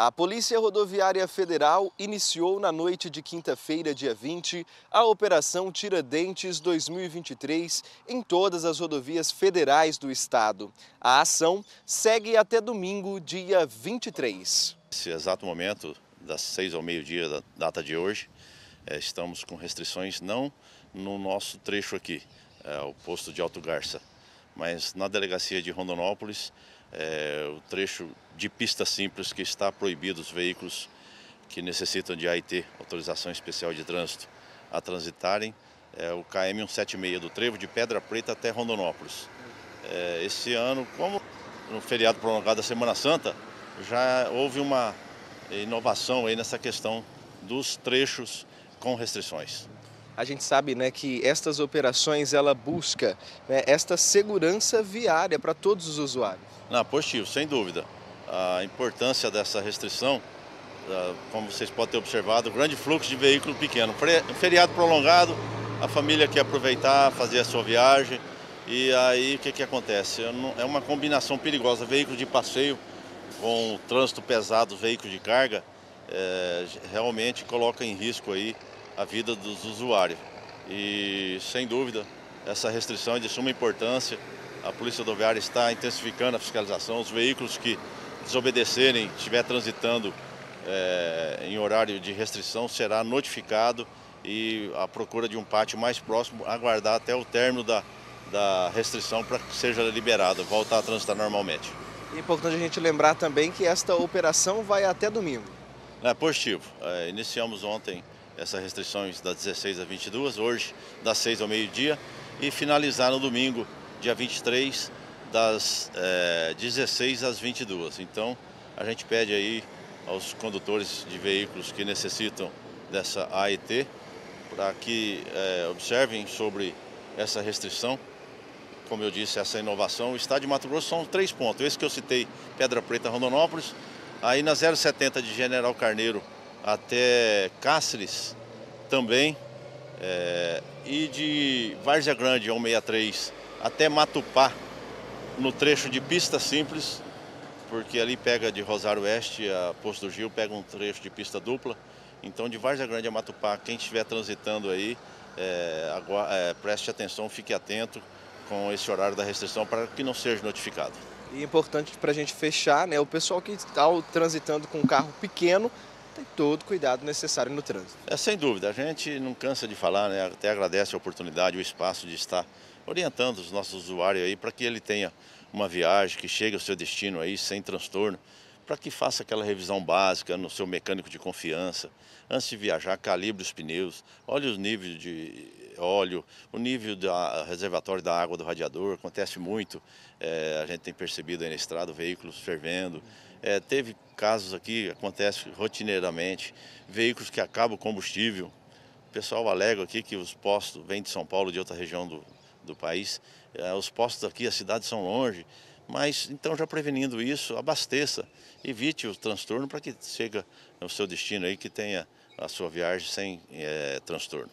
A Polícia Rodoviária Federal iniciou na noite de quinta-feira, dia 20, a Operação Tiradentes 2023 em todas as rodovias federais do estado. A ação segue até domingo, dia 23. Nesse exato momento, das seis ao meio-dia da data de hoje, eh, estamos com restrições não no nosso trecho aqui, é, o posto de Alto Garça, mas na delegacia de Rondonópolis, é, o trecho de pista simples que está proibido os veículos que necessitam de AIT, autorização especial de trânsito, a transitarem, é o KM 176 do Trevo de Pedra Preta até Rondonópolis. É, esse ano, como no feriado prolongado da Semana Santa, já houve uma inovação aí nessa questão dos trechos com restrições. A gente sabe né, que estas operações ela busca né, esta segurança viária para todos os usuários. Não, positivo, sem dúvida. A importância dessa restrição, ah, como vocês podem ter observado, grande fluxo de veículo pequeno. Feriado prolongado, a família quer aproveitar, fazer a sua viagem. E aí o que, que acontece? É uma combinação perigosa, veículo de passeio com trânsito pesado, veículo de carga, é, realmente coloca em risco aí a vida dos usuários. E, sem dúvida, essa restrição é de suma importância. A Polícia Rodoviária está intensificando a fiscalização. Os veículos que desobedecerem, estiver transitando é, em horário de restrição, será notificado e a procura de um pátio mais próximo aguardar até o término da, da restrição para que seja liberado, voltar a transitar normalmente. É importante a gente lembrar também que esta operação vai até domingo. É positivo. É, iniciamos ontem essas restrições das 16 às 22, hoje das 6 ao meio-dia, e finalizar no domingo, dia 23, das é, 16 às 22. Então, a gente pede aí aos condutores de veículos que necessitam dessa AET para que é, observem sobre essa restrição. Como eu disse, essa inovação. O estado de Mato Grosso são três pontos. Esse que eu citei, Pedra Preta, Rondonópolis. Aí na 070 de General Carneiro, até Cáceres também, é, e de Várzea Grande, 163, até Matupá, no trecho de pista simples, porque ali pega de Rosário Oeste a Posto do Gil, pega um trecho de pista dupla. Então, de Várzea Grande a Matupá, quem estiver transitando aí, é, é, preste atenção, fique atento com esse horário da restrição para que não seja notificado. E é importante para a gente fechar, né, o pessoal que está transitando com um carro pequeno, todo o cuidado necessário no trânsito. É sem dúvida, a gente não cansa de falar, né? até agradece a oportunidade, o espaço de estar orientando os nossos usuários aí para que ele tenha uma viagem, que chegue ao seu destino aí sem transtorno, para que faça aquela revisão básica no seu mecânico de confiança, antes de viajar, calibre os pneus, olhe os níveis de óleo, o nível do reservatório da água do radiador, acontece muito, é, a gente tem percebido aí na estrada veículos fervendo, é, teve casos aqui, acontece rotineiramente, veículos que acabam o combustível. O pessoal alega aqui que os postos vêm de São Paulo, de outra região do, do país. É, os postos aqui, a cidade são longe, mas então já prevenindo isso, abasteça, evite o transtorno para que chegue ao seu destino aí, que tenha a sua viagem sem é, transtorno.